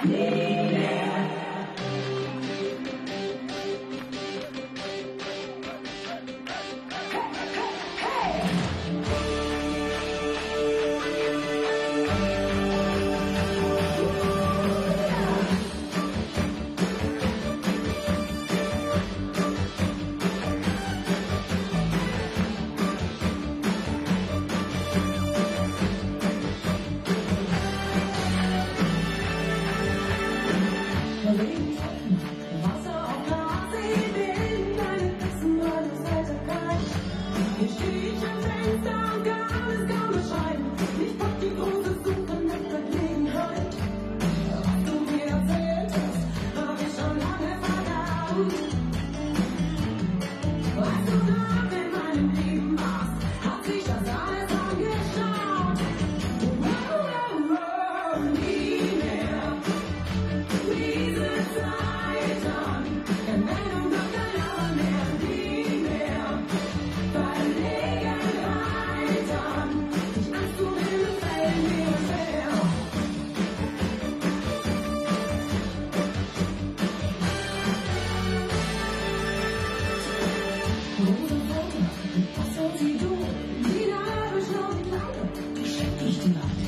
Sim. nos. Love.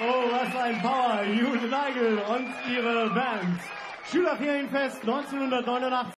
Oh, was ein Power! Jude Nagel und ihre Band. Schülerferienfest 1989.